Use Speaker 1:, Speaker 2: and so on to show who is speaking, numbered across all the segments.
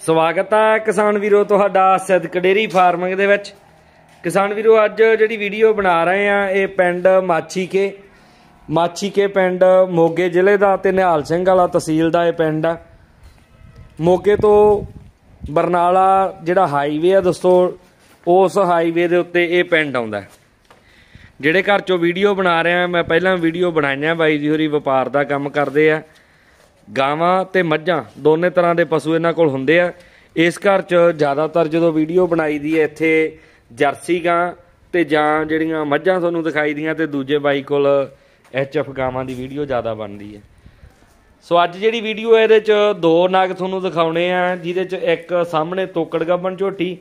Speaker 1: ਸਵਾਗਤ ਹੈ ਕਿਸਾਨ ਵੀਰੋ ਤੁਹਾਡਾ ਸਿੱਧਕ ਡੇਰੀ ਫਾਰਮਿੰਗ ਦੇ ਵਿੱਚ। ਕਿਸਾਨ ਵੀਰੋ, ਅੱਜ ਜਿਹੜੀ ਵੀਡੀਓ ਬਣਾ ਰਹੇ ਆ, ਇਹ ਪਿੰਡ ਮਾਛੀ ਕੇ ਮਾਛੀ ਕੇ ਪਿੰਡ ਮੋਗੇ ਜ਼ਿਲ੍ਹੇ ਦਾ ਤੇ ਨਿਹਾਲ ਸਿੰਘ ਵਾਲਾ ਤਹਿਸੀਲ ਦਾ ਇਹ ਪਿੰਡ ਆ। ਮੋਗੇ ਤੋਂ ਬਰਨਾਲਾ ਜਿਹੜਾ ਹਾਈਵੇ ਆ ਦੋਸਤੋ, ਉਸ ਹਾਈਵੇ ਦੇ ਉੱਤੇ ਇਹ ਪਿੰਡ ਆਉਂਦਾ ਜਿਹੜੇ ਘਰ ਚੋਂ ਵੀਡੀਓ ਬਣਾ ਰਿਹਾ ਮੈਂ ਪਹਿਲਾਂ ਵੀਡੀਓ ਬਣਾਈਆਂ ਬਾਈ ਜੀ ਹੋਰੀ, ਵਪਾਰ ਦਾ ਕੰਮ ਕਰਦੇ ਆ। ਗਾਵਾਂ ਤੇ ਮੱਝਾਂ, ਦੋਨੇ ਤਰ੍ਹਾਂ ਦੇ ਪਸ਼ੂ ਇਹਨਾਂ ਕੋਲ ਹੁੰਦੇ ਆ। ਇਸ ਘਰ 'ਚ ਜ਼ਿਆਦਾਤਰ ਜਦੋਂ ਵੀਡੀਓ ਬਣਾਈ ਦੀ ਹੈ, ਇੱਥੇ ਜਰਸੀ ਗਾਂ ਤੇ ਜਾਂ ਜਿਹੜੀਆਂ ਮੱਝਾਂ ਤੁਹਾਨੂੰ ਦਿਖਾਈ ਦੀਆਂ ਤੇ ਦੂਜੇ ਬਾਈ ਕੋਲ ਐਚਐਫ ਗਾਵਾਂ ਦੀ ਵੀਡੀਓ ਜ਼ਿਆਦਾ ਬਣਦੀ ਹੈ। ਸੋ ਅੱਜ ਜਿਹੜੀ ਵੀਡੀਓ ਹੈ, ਇਹਦੇ 'ਚ ਦੋ ਨਾਗ ਤੁਹਾਨੂੰ ਦਿਖਾਉਣੇ ਆ, ਜਿਹਦੇ 'ਚ ਇੱਕ ਸਾਹਮਣੇ ਤੋਕੜ ਗੱਬਣ ਝੋਟੀ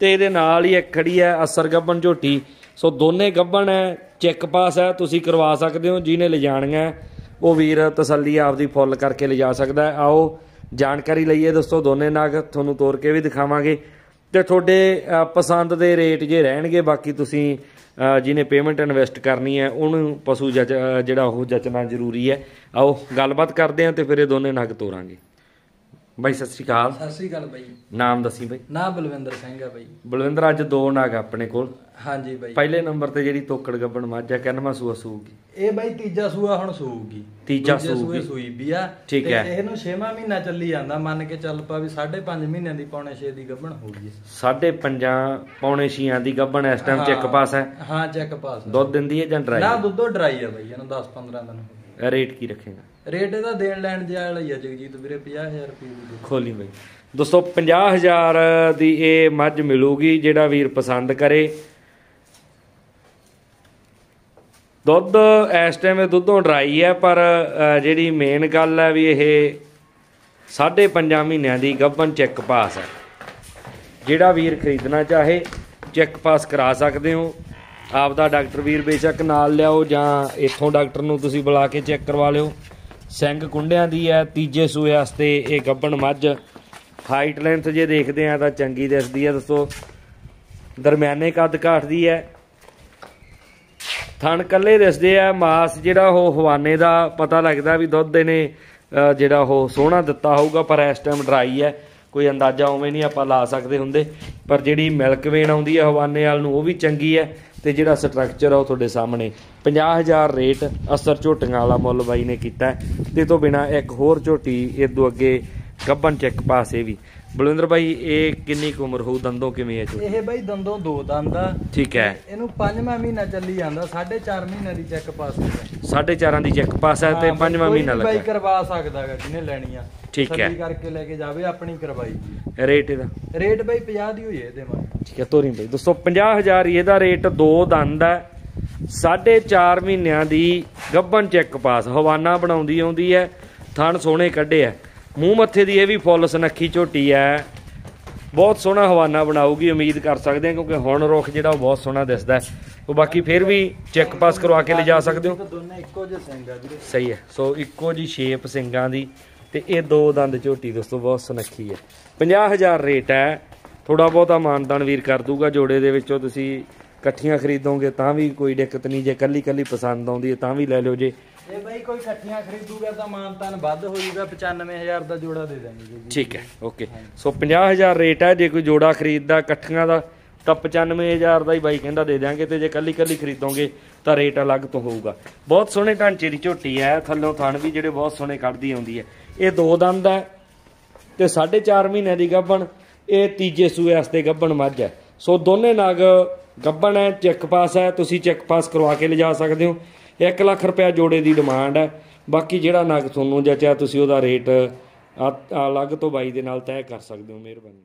Speaker 1: ਤੇ ਇਹਦੇ ਨਾਲ ਹੀ ਇੱਕ ਖੜੀ ਹੈ ਅਸਰ ਗੱਬਣ ਝੋਟੀ। ਸੋ ਦੋਨੇ ਗੱਬਣ ਹੈ ਚੈੱਕ ਪਾਸ ਹੈ, ਤੁਸੀਂ ਕਰਵਾ ਸਕਦੇ ਹੋ, ਜਿਹਨੇ ਲਿਜਾਣੀਆਂ। ਉਹ ਵੀਰ ਤਸੱਲੀ ਆਪਦੀ ਫੁੱਲ ਕਰਕੇ ਲਿਜਾ ਸਕਦਾ ਹੈ। ਆਓ ਜਾਣਕਾਰੀ ਲਈਏ ਦੋਸਤੋ, ਦੋਨੇ ਨਾਗ ਤੁਹਾਨੂੰ ਤੋਰ ਕੇ ਵੀ ਦਿਖਾਵਾਂਗੇ। ਤੇ ਤੁਹਾਡੇ ਪਸੰਦ ਦੇ ਰੇਟ ਜੇ ਰਹਿਣਗੇ, ਬਾਕੀ ਤੁਸੀਂ ਜਿਹਨੇ ਪੇਮੈਂਟ ਇਨਵੈਸਟ ਕਰਨੀ ਹੈ, ਉਹਨੂੰ ਪਸ਼ੂ ਜਚ ਜਿਹੜਾ ਉਹ ਜਚਣਾ ਜ਼ਰੂਰੀ ਹੈ। ਆਓ ਗੱਲਬਾਤ ਕਰਦੇ ਹਾਂ ਤੇ ਫਿਰ ਇਹ ਦੋਨੇ ਨਗ ਤੋਰਾਂਗੇ। ਬਾਈ ਸਤਿ ਸ਼੍ਰੀ ਅਕਾਲ।
Speaker 2: ਸਤਿ ਸ੍ਰੀ ਅਕਾਲ ਬਾਈ।
Speaker 1: ਨਾਮ ਦੱਸੀ ਬਾਈ।
Speaker 2: ਨਾ ਬਲਵਿੰਦਰ ਸਿੰਘ ਆ ਬਾਈ।
Speaker 1: ਬਲਵਿੰਦਰ ਅੱਜ ਦੋ ਨਗ ਆਪਣੇ ਕੋਲ।
Speaker 2: ਹਾਂਜੀ ਬਾਈ।
Speaker 1: ਪਹਿਲੇ ਨੰਬਰ ਤੇ ਜਿਹੜੀ ਤੋਕੜ ਗੱਬਣ ਮੱਝ ਕਿੰਨਵਾਂ ਸੂਆ ਸੂਗੀ
Speaker 2: ਇਹ ਬਾਈ ਤੀਜਾ ਸੂਆ ਹੁਣ ਸੂਊਗੀ।
Speaker 1: ਤੀਜਾ
Speaker 2: ਸੂਏ। ਸੂਈ ਵੀ ਆ।
Speaker 1: ਠੀਕ
Speaker 2: ਤੇ
Speaker 1: ਹੈ।
Speaker 2: ਇਹਨੂੰ 6ਵਾਂ ਮਹੀਨਾ ਚੱਲੀ ਜਾਂਦਾ। ਮੰਨ ਕੇ ਚੱਲ ਪਾ ਵੀ 5.5 ਮਹੀਨਿਆਂ ਦੀ ਪੌਣੇ 6 ਦੀ ਗੱਭਣ ਹੋਊਗੀ
Speaker 1: ਸਾਢੇ ਪੰਜਾਂ ਪੌਣੇ ਛੀਆਂ ਦੀ ਗੱਬਣ ਇਸ ਟਾਈਮ ਚੈੱਕ ਪਾਸ ਹੈ।
Speaker 2: ਹਾਂ ਚੈੱਕ ਪਾਸ
Speaker 1: ਦੁੱਧ ਦਿੰਦੀ ਹੈ ਜਾਂ
Speaker 2: ਨਾ
Speaker 1: ਡਰਾਈ
Speaker 2: ਦੁੱਧੋ ਡਰਾਈ ਆ ਬਾਈ ਇਹਨੂੰ 10 15 ਦਿਨ ਹੋ ਗਏ।
Speaker 1: ਰੇਟ ਕੀ ਰੱਖੇਗਾ?
Speaker 2: ਰੇਟ ਇਹਦਾ ਦੇਣ ਲੈਣ ਜਿਹਾ ਵਾਲਾ ਹੀ ਆ ਜਗਜੀਤ ਵੀਰੇ 50000 ਰੁਪਏ ਦੀ
Speaker 1: ਖੋਲੀ ਬਈ। ਦੋਸਤੋ 50000 ਦੀ ਇਹ ਮੱਝ ਮਿਲੂਗੀ ਜਿਹੜਾ ਵੀਰ ਪਸੰਦ ਕਰੇ। ਦੁੱਧ ਇਸ ਟਾਈਮ ਇਹ ਦੁੱਧੋਂ ਡਰਾਈ ਹੈ ਪਰ ਜਿਹੜੀ ਮੇਨ ਗੱਲ ਹੈ ਵੀ ਇਹ ਸਾਢੇ ਪੰਜਾਂ ਮਹੀਨਿਆਂ ਦੀ ਗੱਭਨ ਚੈੱਕ ਪਾਸ ਹੈ। ਜਿਹੜਾ ਵੀਰ ਖਰੀਦਣਾ ਚਾਹੇ ਚੈੱਕ ਪਾਸ ਕਰਾ ਸਕਦੇ ਹੋ। ਆਪਦਾ ਡਾਕਟਰ ਵੀਰ ਬੇਸ਼ੱਕ ਨਾਲ ਲਿਆਓ ਜਾਂ ਇੱਥੋਂ ਡਾਕਟਰ ਨੂੰ ਤੁਸੀਂ ਬੁਲਾ ਕੇ ਚੈੱਕ ਕਰਵਾ ਲਿਓ। ਸਿੰਘ ਕੁੰਡਿਆਂ ਦੀ ਹੈ ਤੀਜੇ ਸੂਏ ਵਾਸਤੇ ਇਹ ਗੱਭਣ ਮੱਝ। ਹਾਈਟ ਲੈਂਥ ਜੇ ਦੇਖਦੇ ਆ ਤਾਂ ਚੰਗੀ ਦਿਸਦੀ ਹੈ ਦੋਸਤੋ। ਦਰਮਿਆਨੇ ਕੱਦ ਕਾਠ ਹੈ। ਥਣ ਕੱਲੇ ਦਿਸਦੇ ਆ ਮਾਸ ਜਿਹੜਾ ਉਹ ਹਵਾਨੇ ਦਾ ਪਤਾ ਲੱਗਦਾ ਵੀ ਦੁੱਧ ਇਹਨੇ ਅ, ਜਿਹੜਾ ਉਹ ਸੋਹਣਾ ਦਿੱਤਾ ਹੋਊਗਾ ਪਰ ਇਸ ਟਾਈਮ ਡਰਾਈ ਹੈ। ਕੋਈ ਅੰਦਾਜ਼ਾ ਉਵੇਂ ਨਹੀਂ ਆਪਾਂ ਲਾ ਸਕਦੇ ਹੁੰਦੇ ਪਰ ਜਿਹੜੀ ਮਿਲਕ ਵੇਨ ਆਉਂਦੀ ਹੈ ਹਵਾਨੇ ਵਾਲ ਨੂੰ ਉਹ ਵੀ ਚੰਗੀ ਹੈ ਤੇ ਜਿਹੜਾ ਸਟਰਕਚਰ ਆ ਉਹ ਤੁਹਾਡੇ ਸਾਹਮਣੇ। 50000 ਰੇਟ ਅਸਰ ਝੋਟੀਆਂ ਵਾਲਾ ਮੁੱਲ ਬਾਈ ਨੇ ਕੀਤਾ। ਤੇ ਤੋਂ ਬਿਨਾ ਇੱਕ ਹੋਰ ਝੋਟੀ ਇਹ ਤੋਂ ਅੱਗੇ ਗੱਬਨ ਚੈੱਕ ਪਾਸੇ ਵੀ। ਬਲਵਿੰਦਰ ਬਾਈ ਇਹ ਕਿੰਨੀ ਕੁ ਉਮਰ ਹੋਊ ਦੰਦੋਂ ਕਿਵੇਂ ਹੈ ਝੋਟੀ?
Speaker 2: ਇਹ ਬਾਈ ਦੰਦੋਂ ਦੋ ਦੰਦ ਆ।
Speaker 1: ਠੀਕ ਹੈ।
Speaker 2: ਇਹਨੂੰ ਪੰਜਵਾਂ ਮਹੀਨਾ ਚੱਲੀ ਜਾਂਦਾ 4.5 ਮਹੀਨਿਆਂ ਦੀ ਚੈੱਕ ਪਾਸ ਹੈ।
Speaker 1: ਸਾਢੇ ਚਾਰਾਂ ਦੀ ਚੈੱਕ ਪਾਸ ਹੈ ਤੇ ਪੰਜਵਾਂ ਮਹੀਨਾ
Speaker 2: ਵੀ ਬਾਈ
Speaker 1: ਲੱਗਾ
Speaker 2: ਕਰਵਾ ਸਕਦਾਗਾ ਜਿਹਨੇ ਲੈਣੀ ਆ।
Speaker 1: ਠੀਕ ਹੈ।
Speaker 2: ਸੱਜੀ ਕਰਕੇ ਲੈ ਕੇ ਜਾਵੇ ਆਪਣੀ ਕਰਵਾਈ। ਦੀ
Speaker 1: ਰੇਟ ਇਹਦਾ।
Speaker 2: ਰੇਟ ਬਾਈ 50 ਦੀ ਹੋਈ ਹੈ ਇਹਦੇ ਮਾ
Speaker 1: ਠੀਕ ਹੈ ਤੋਰੀ ਬਈ। ਦੋਸਤੋ 50000 ਹੀ ਇਹਦਾ ਰੇਟ ਦੋ ਦੰਦ ਹੈ। ਸਾਢੇ ਚਾਰ ਮਹੀਨਿਆਂ ਦੀ ਗੱਬਨ ਚੈੱਕ ਪਾਸ। ਹਵਾਨਾ ਬਣਾਉਂਦੀ ਆਉਂਦੀ ਹੈ ਥਣ ਸੋਹਣੇ ਕੱਢੇ ਹੈ। ਮੂੰਹ ਮੱਥੇ ਦੀ ਇਹ ਵੀ ਫੁੱਲ ਸਨੱਖੀ ਝੋਟੀ ਹੈ। ਬਹੁਤ ਸੋਹਣਾ ਹਵਾਨਾ ਬਣਾਊਗੀ ਉਮੀਦ ਕਰ ਸਕਦੇ ਹਾਂ ਕਿਉਂਕਿ ਹੁਣ ਰੁੱਖ ਜਿਹੜਾ ਉਹ ਬਹੁਤ ਸੋਹਣਾ ਦਿਸਦਾ ਹੈ। ਉਹ ਬਾਕੀ ਫਿਰ ਵੀ ਚੈੱਕ ਪਾਸ ਕਰਵਾ ਕੇ ਲਿਜਾ ਸਕਦੇ ਹੋ।
Speaker 2: ਦੋਨੇ ਇੱਕੋ ਜਿਹੇ ਸਿੰਘ ਆ ਵੀਰੇ।
Speaker 1: ਸਹੀ ਹੈ। ਸੋ ਇੱਕੋ ਜੀ ਸ਼ੇਪ ਸਿੰਘਾਂ ਦੀ ਤੇ ਇਹ ਦੋ ਦੰਦ ਝੋਟੀ ਦੋਸਤੋ ਬਹੁਤ ਸੁਨੱਖੀ ਹੈ। 50000 ਰੇਟ ਹੈ। ਥੋੜਾ ਬਹੁਤਾ ਮਾਨਦਾਨ ਵੀਰ ਕਰ ਦੂਗਾ ਜੋੜੇ ਦੇ ਵਿੱਚੋਂ ਤੁਸੀਂ ਇਕੱਠੀਆਂ ਖਰੀਦੋਗੇ ਤਾਂ ਵੀ ਕੋਈ ਦਿੱਕਤ ਨਹੀਂ। ਜੇ ਕੱਲੀ ਕੱਲੀ ਪਸੰਦ ਆਉਂਦੀ ਹੈ ਤਾਂ ਵੀ ਲੈ ਲਿਓ ਜੇ।
Speaker 2: ਜੇ ਬਾਈ ਕੋਈ ਇਕੱਠੀਆਂ ਖਰੀਦੂਗਾ ਤਾਂ ਮਾਨਤਾਨ ਵੱਧ ਹੋ ਜਾਊਗਾ 95000 ਦਾ ਜੋੜਾ ਦੇ ਦਾਂਗੇ ਜੀ।
Speaker 1: ਠੀਕ ਹੈ ਓਕੇ। ਸੋ 50000 ਰੇਟ ਹੈ ਜੇ ਕੋਈ ਜੋੜਾ ਖਰੀਦਦਾ ਇਕੱਠੀਆਂ ਦਾ ਤਾਂ 95000 ਦਾ ਹੀ ਬਾਈ ਕਹਿੰਦਾ ਦੇ ਦਿਆਂਗੇ ਤੇ ਜੇ ਕੱਲੀ ਕੱਲੀ ਖਰੀਦੋਗੇ ਤਾਂ ਰੇਟ ਅਲੱਗ ਤੋਂ ਹੋਊਗਾ। ਬਹੁਤ ਸੋਹਣੇ ਢਾਂਚੇ ਦੀ ਝੋਟੀ ਹੈ ਥੱਲੋਂ ਥਣ ਵੀ ਜਿਹੜੇ ਬਹੁਤ ਸੋਹਣੇ ਕੱਢਦੀ ਆਉਂਦੀ ਹੈ। ਇਹ ਦੋ ਦੰਦ ਹੈ ਤੇ 4.5 ਮਹੀਨਿਆਂ ਦੀ ਗੱਭਣ, ਇਹ ਤੀਜੇ ਸੂਏ ਵਾਸਤੇ ਗੱਭਣ ਮੱਝ ਹੈ। ਸੋ ਦੋਨੇ ਨਗ ਗੱਭਣ ਹੈ, ਚੈੱਕ ਪਾਸ ਹੈ, ਤੁਸੀਂ ਚੈੱਕ ਪਾਸ ਕਰਵਾ ਕੇ ਲਿਜਾ ਸਕਦੇ ਹੋ। 1 ਲੱਖ ਰੁਪਇਆ ਜੋੜੇ ਦੀ ਡਿਮਾਂਡ ਹੈ। ਬਾਕੀ ਜਿਹੜਾ ਨਗ ਤੁਹਾਨੂੰ ਜਚਿਆ, ਤੁਸੀਂ ਉਹਦਾ ਰੇਟ ਅਲੱਗ ਤੋਂ ਬਾਈ ਦੇ ਨਾਲ ਤੈਅ ਕਰ ਸਕਦੇ ਹੋ, ਮਿਹਰਬਾਨੀ।